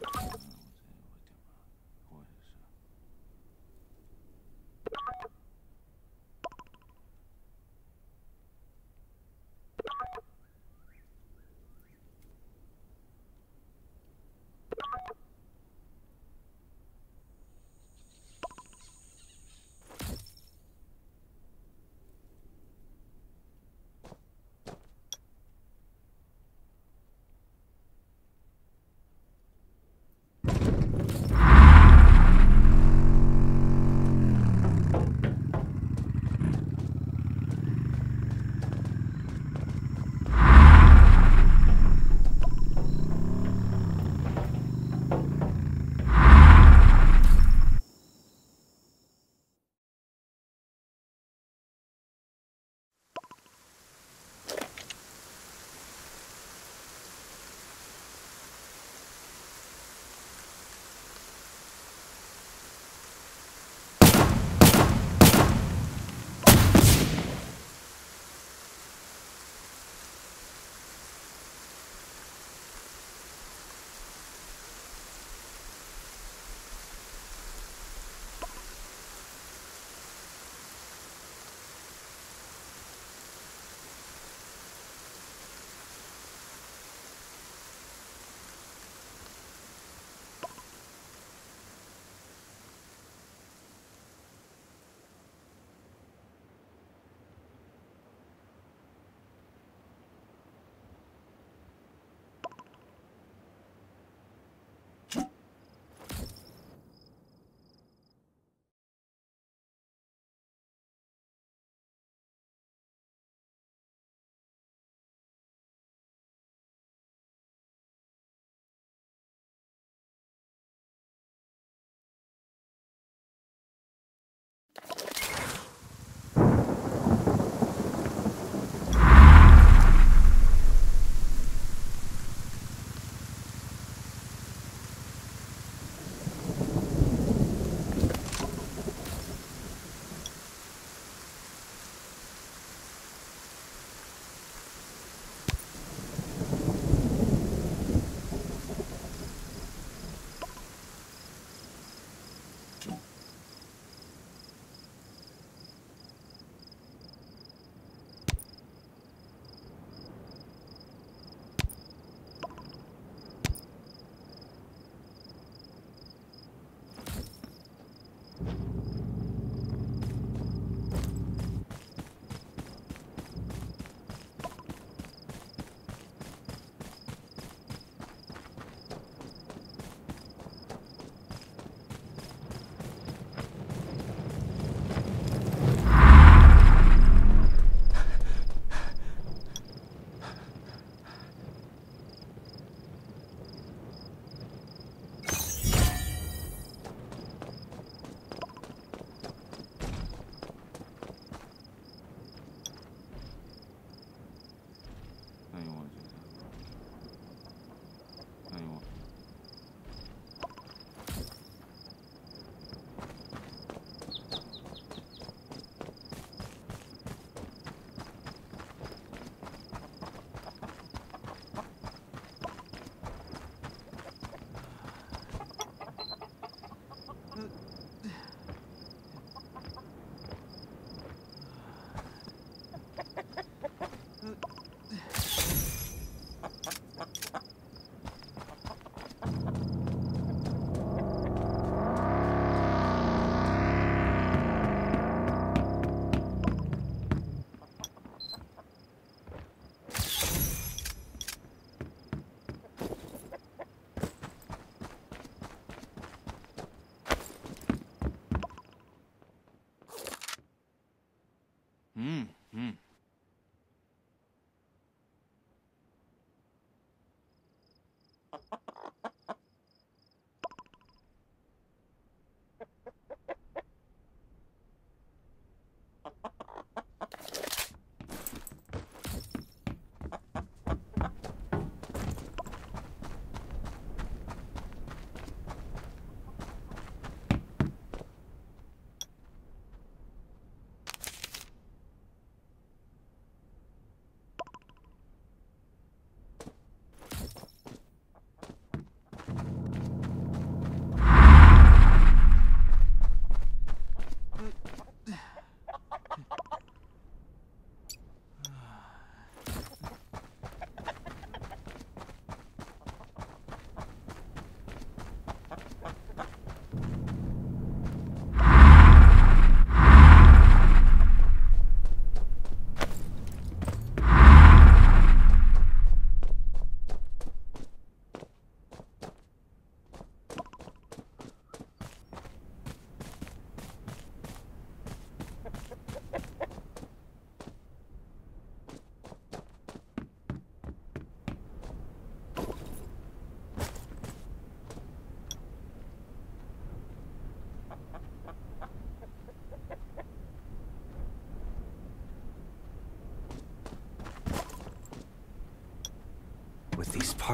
但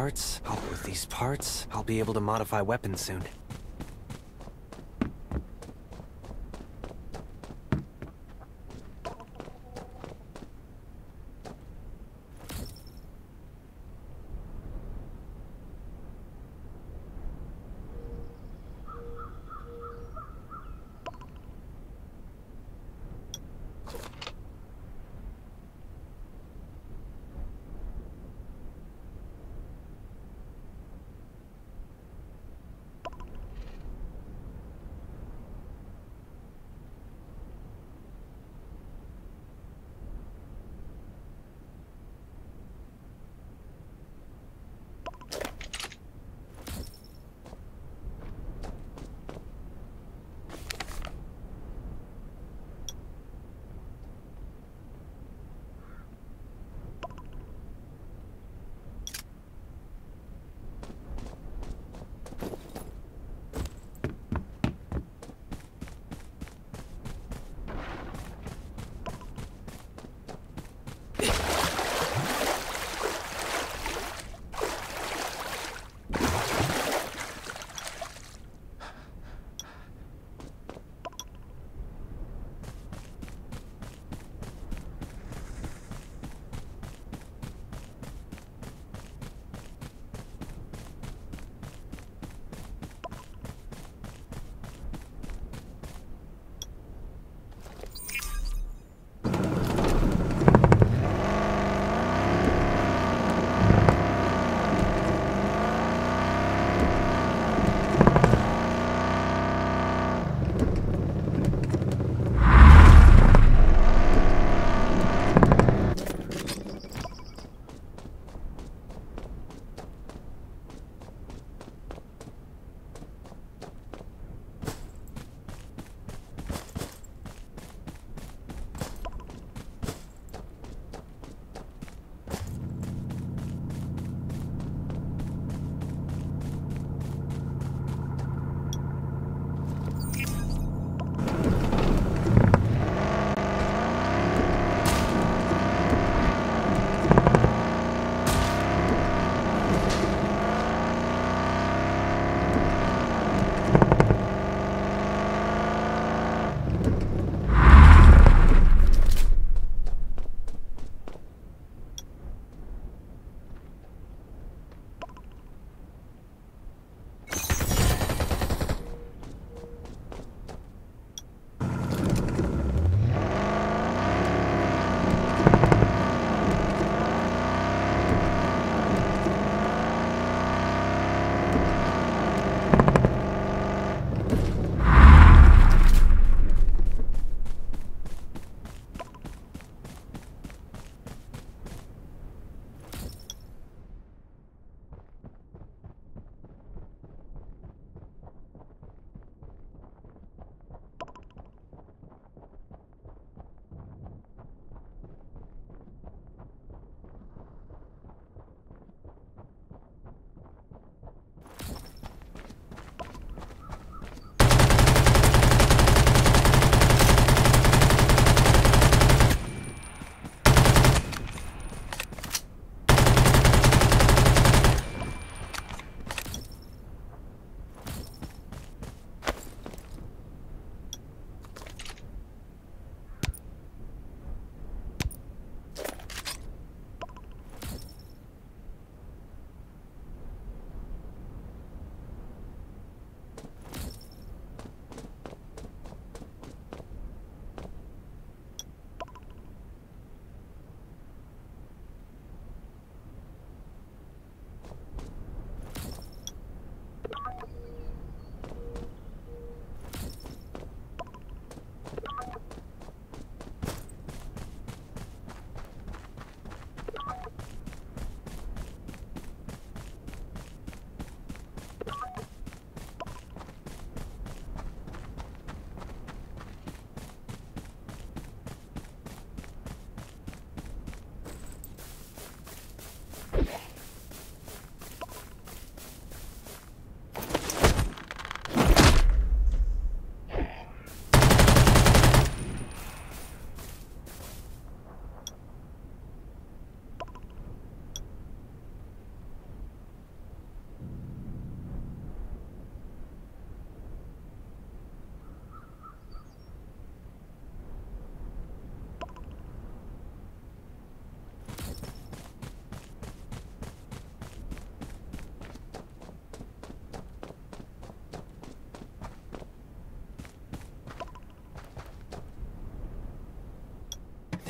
parts, oh, with these parts, I'll be able to modify weapons soon.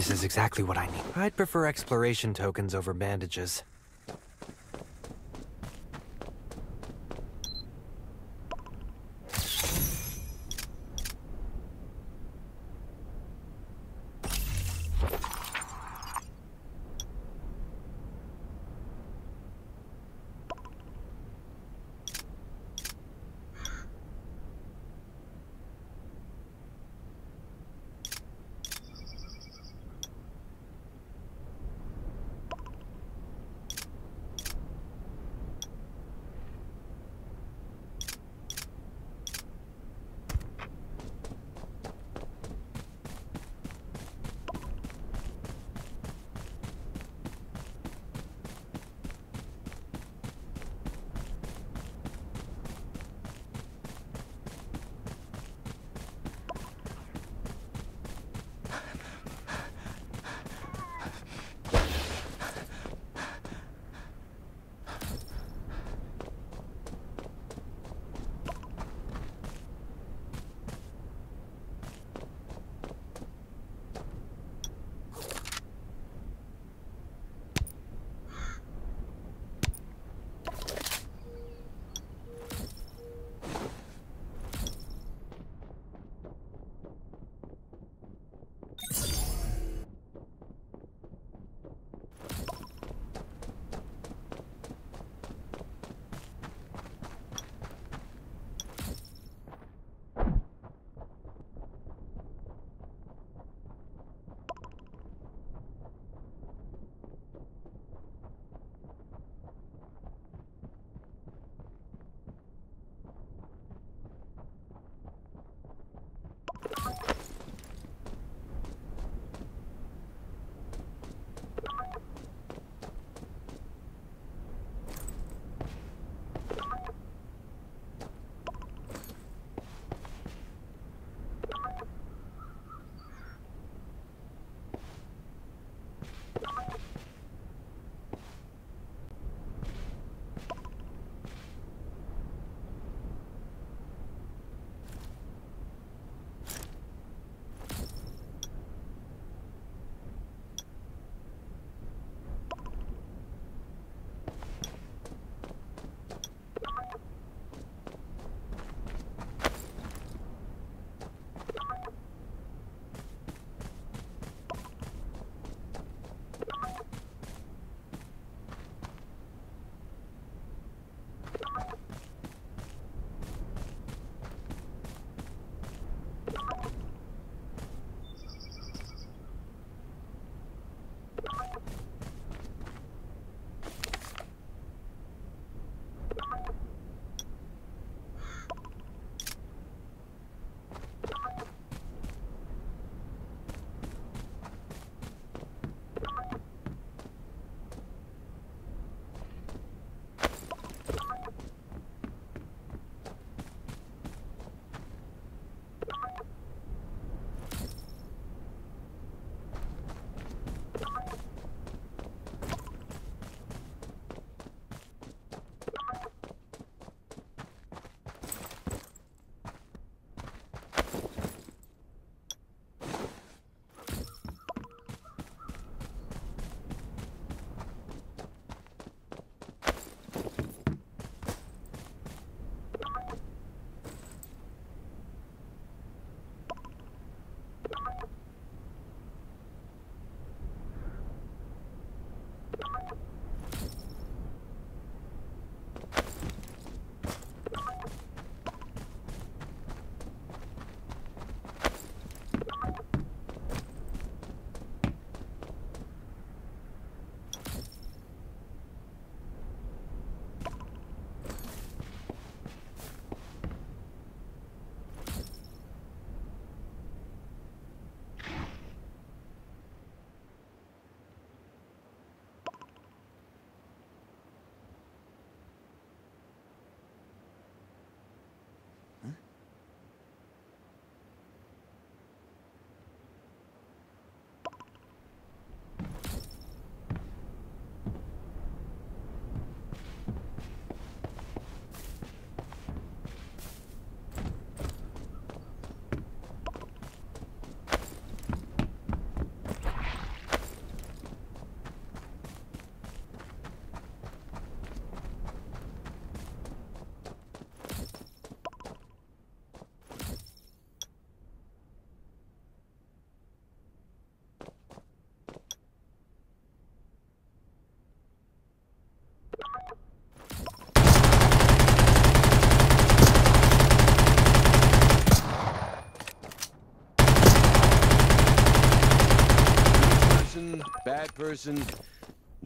This is exactly what I need. I'd prefer exploration tokens over bandages.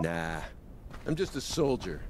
Nah. I'm just a soldier.